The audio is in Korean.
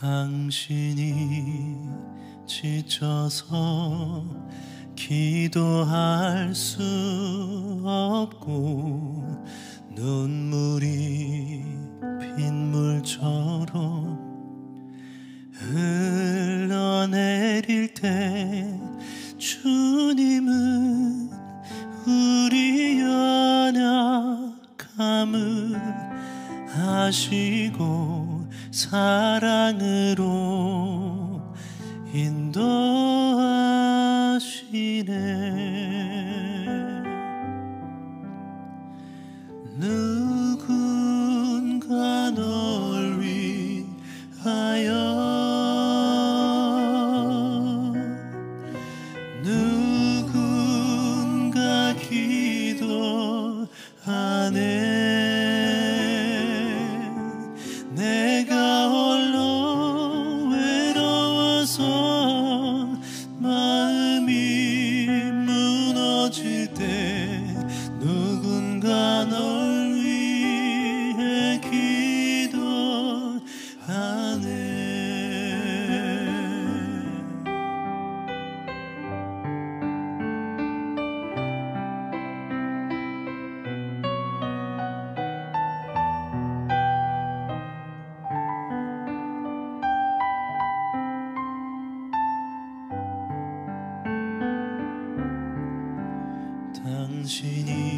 당신이 지쳐서 기도할 수 없고 눈물이 빗물처럼 흘러내릴 때 주님은 하시고 사랑으로 인도하시네. 누군가 널 위하여 누 me. 许你。